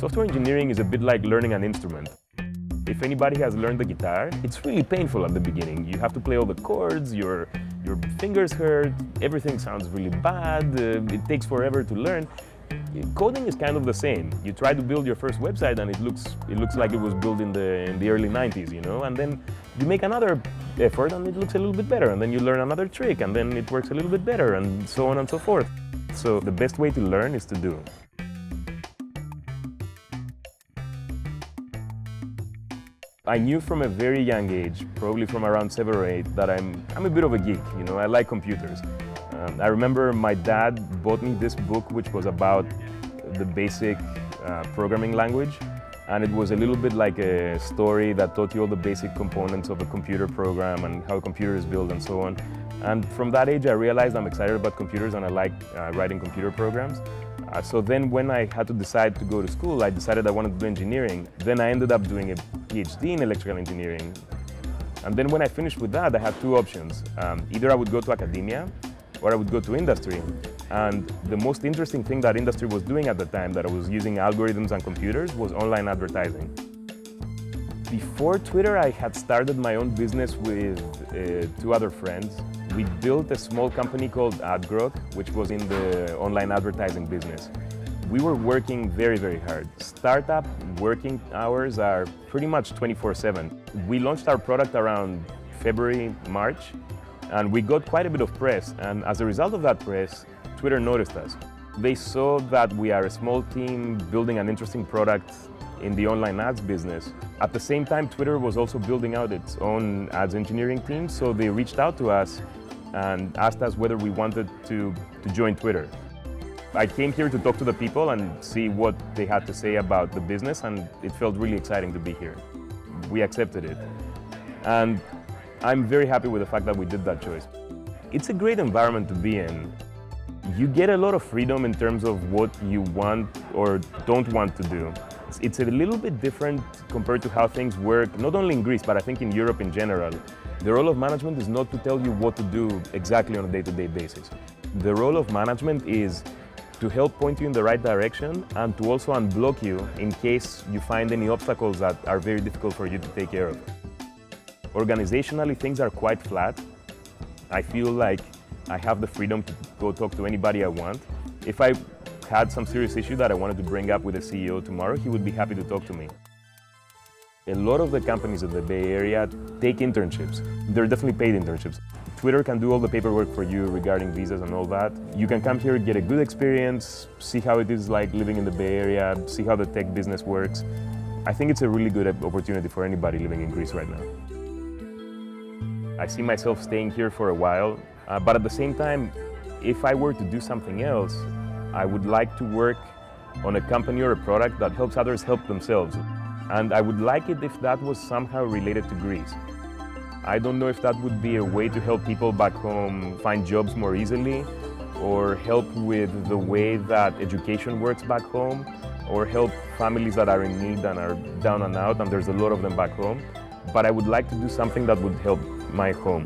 Software engineering is a bit like learning an instrument. If anybody has learned the guitar, it's really painful at the beginning. You have to play all the chords, your, your fingers hurt, everything sounds really bad, uh, it takes forever to learn. Coding is kind of the same. You try to build your first website and it looks, it looks like it was built in the, in the early 90s, you know? And then you make another effort and it looks a little bit better. And then you learn another trick and then it works a little bit better and so on and so forth. So the best way to learn is to do. I knew from a very young age, probably from around seven or eight, that I'm, I'm a bit of a geek, you know, I like computers. Um, I remember my dad bought me this book which was about the basic uh, programming language and it was a little bit like a story that taught you all the basic components of a computer program and how a computer is built and so on. And from that age I realized I'm excited about computers and I like uh, writing computer programs. Uh, so then when I had to decide to go to school, I decided I wanted to do engineering. Then I ended up doing a PhD in electrical engineering. And then when I finished with that, I had two options. Um, either I would go to academia or I would go to industry. And the most interesting thing that industry was doing at the time that I was using algorithms and computers was online advertising. Before Twitter, I had started my own business with uh, two other friends. We built a small company called AdGrok, which was in the online advertising business. We were working very, very hard. Startup working hours are pretty much 24-7. We launched our product around February, March, and we got quite a bit of press. And as a result of that press, Twitter noticed us. They saw that we are a small team building an interesting product in the online ads business. At the same time, Twitter was also building out its own ads engineering team, so they reached out to us and asked us whether we wanted to, to join Twitter. I came here to talk to the people and see what they had to say about the business, and it felt really exciting to be here. We accepted it. And I'm very happy with the fact that we did that choice. It's a great environment to be in. You get a lot of freedom in terms of what you want or don't want to do. It's a little bit different compared to how things work, not only in Greece, but I think in Europe in general. The role of management is not to tell you what to do exactly on a day-to-day -day basis. The role of management is to help point you in the right direction and to also unblock you in case you find any obstacles that are very difficult for you to take care of. Organizationally, things are quite flat. I feel like I have the freedom to go talk to anybody I want. If I had some serious issue that I wanted to bring up with the CEO tomorrow, he would be happy to talk to me. A lot of the companies in the Bay Area take internships. They're definitely paid internships. Twitter can do all the paperwork for you regarding visas and all that. You can come here, get a good experience, see how it is like living in the Bay Area, see how the tech business works. I think it's a really good opportunity for anybody living in Greece right now. I see myself staying here for a while, uh, but at the same time, if I were to do something else, I would like to work on a company or a product that helps others help themselves. And I would like it if that was somehow related to Greece. I don't know if that would be a way to help people back home find jobs more easily, or help with the way that education works back home, or help families that are in need and are down and out, and there's a lot of them back home. But I would like to do something that would help my home.